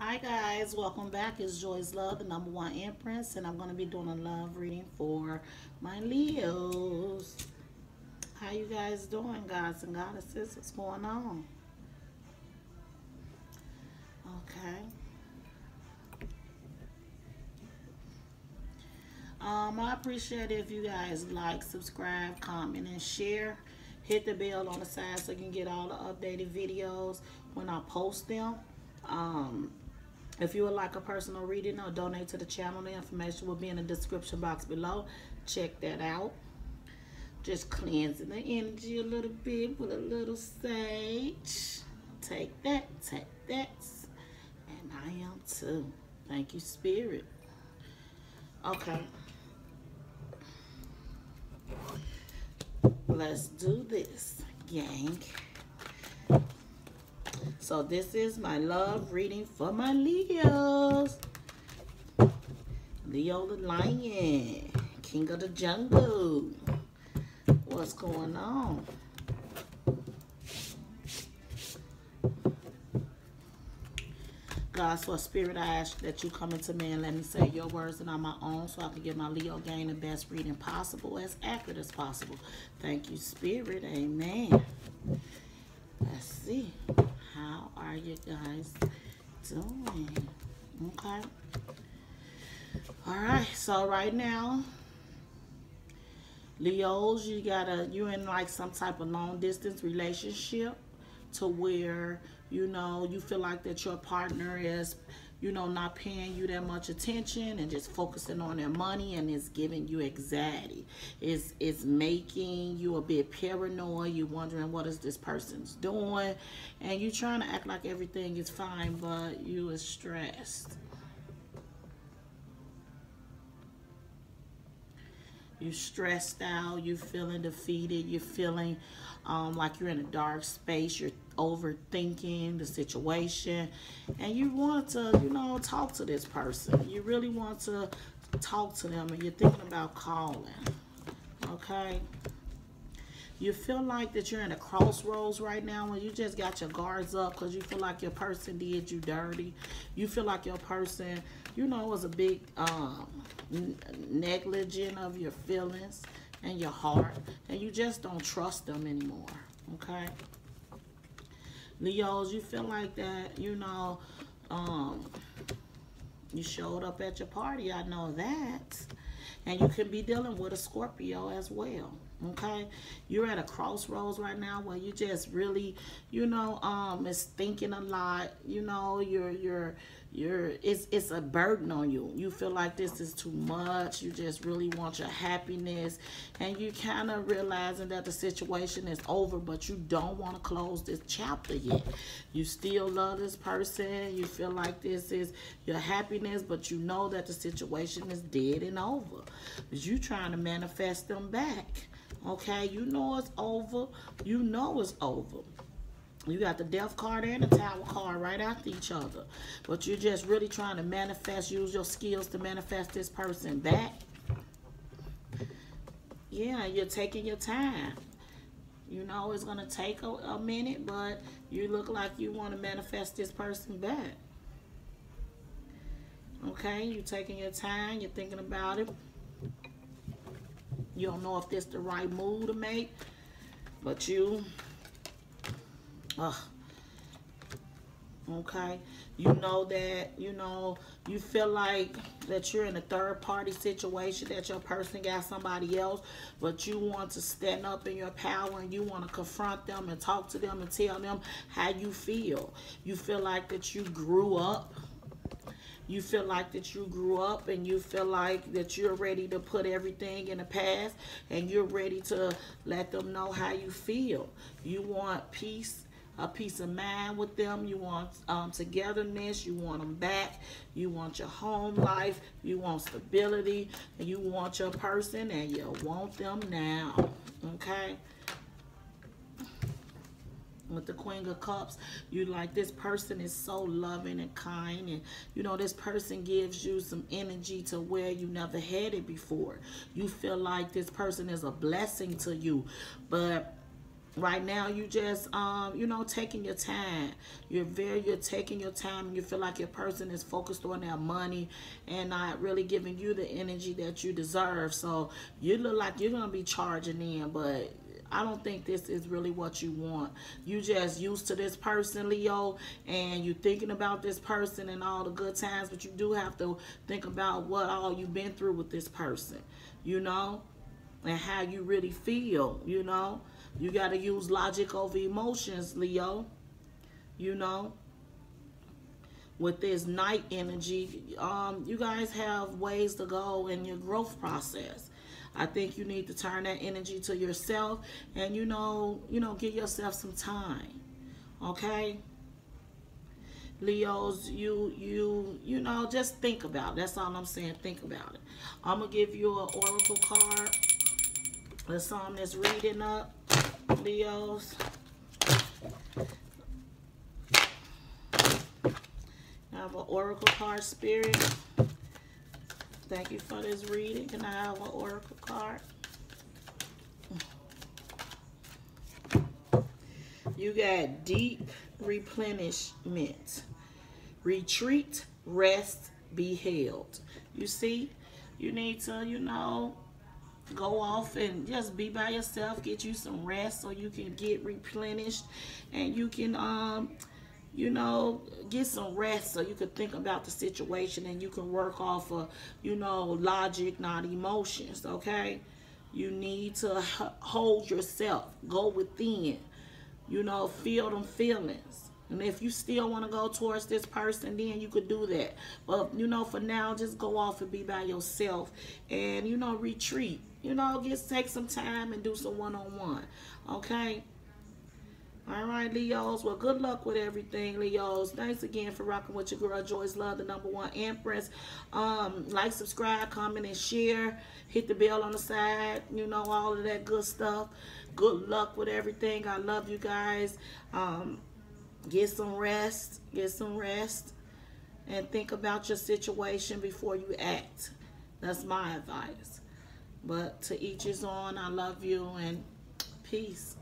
Hi guys, welcome back. It's Joy's Love, the number one empress, and I'm going to be doing a love reading for my Leos. How you guys doing, gods and goddesses? What's going on? Okay. Um, I appreciate if you guys like, subscribe, comment, and share. Hit the bell on the side so you can get all the updated videos when I post them. Um, if you would like a personal reading or donate to the channel, the information will be in the description box below. Check that out. Just cleansing the energy a little bit with a little sage. Take that, take that. And I am too. Thank you, Spirit. Okay. Let's do this, gang. So this is my love reading for my Leos. Leo the Lion, King of the Jungle. What's going on? God, so spirit, I ask that you come into me and let me say your words and on my own so I can give my Leo gain the best reading possible, as accurate as possible. Thank you, spirit. Amen. Let's see. How are you guys doing? Okay. All right. So right now, Leos, you gotta you're in like some type of long distance relationship to where you know you feel like that your partner is you know, not paying you that much attention and just focusing on their money and it's giving you anxiety. It's, it's making you a bit paranoid. You're wondering what is this person's doing and you're trying to act like everything is fine, but you are stressed. You're stressed out. You're feeling defeated. You're feeling um, like you're in a dark space. You're overthinking the situation. And you want to, you know, talk to this person. You really want to talk to them and you're thinking about calling. Okay? You feel like that you're in a crossroads right now and you just got your guards up because you feel like your person did you dirty. You feel like your person, you know, was a big um, negligent of your feelings and your heart. And you just don't trust them anymore. Okay? Leos, you feel like that, you know, um, you showed up at your party. I know that. And you can be dealing with a Scorpio as well okay you're at a crossroads right now where you just really you know um is thinking a lot you know you're you're you're it's it's a burden on you. You feel like this is too much. You just really want your happiness. And you kind of realizing that the situation is over but you don't want to close this chapter yet. You still love this person. You feel like this is your happiness but you know that the situation is dead and over. But you trying to manifest them back. Okay, you know it's over. You know it's over. You got the death card and the tower card right after each other. But you're just really trying to manifest, use your skills to manifest this person back. Yeah, you're taking your time. You know it's going to take a, a minute, but you look like you want to manifest this person back. Okay, you're taking your time, you're thinking about it. You don't know if this the right move to make, but you, uh, okay, you know that, you know, you feel like that you're in a third party situation, that your person got somebody else, but you want to stand up in your power and you want to confront them and talk to them and tell them how you feel. You feel like that you grew up you feel like that you grew up and you feel like that you're ready to put everything in the past and you're ready to let them know how you feel. You want peace a peace of mind with them. You want um, togetherness. You want them back. You want your home life. You want stability. And you want your person and you want them now. Okay? with the queen of cups you like this person is so loving and kind and you know this person gives you some energy to where you never had it before you feel like this person is a blessing to you but right now you just um you know taking your time you're very you're taking your time and you feel like your person is focused on their money and not really giving you the energy that you deserve so you look like you're gonna be charging in but I don't think this is really what you want. You just used to this person, Leo, and you're thinking about this person and all the good times, but you do have to think about what all you've been through with this person, you know, and how you really feel, you know. You got to use logic over emotions, Leo. You know, with this knight energy, um, you guys have ways to go in your growth process. I think you need to turn that energy to yourself and you know, you know, give yourself some time. Okay? Leos, you you you know, just think about it. That's all I'm saying. Think about it. I'm gonna give you an oracle card. The song that's reading up. Leos. I have an oracle card spirit. Thank you for this reading. Can I have an oracle card? You got deep replenishment. Retreat, rest, be held. You see, you need to, you know, go off and just be by yourself get you some rest so you can get replenished and you can um you know get some rest so you can think about the situation and you can work off of you know logic not emotions okay you need to hold yourself go within you know feel them feelings and if you still want to go towards this person, then you could do that. But, you know, for now, just go off and be by yourself and, you know, retreat. You know, just take some time and do some one-on-one. -on -one, okay? All right, Leos. Well, good luck with everything, Leos. Thanks again for rocking with your girl, Joyce Love, the number one empress. Um, like, subscribe, comment, and share. Hit the bell on the side. You know, all of that good stuff. Good luck with everything. I love you guys. Um, Get some rest. Get some rest. And think about your situation before you act. That's my advice. But to each his own. I love you and peace.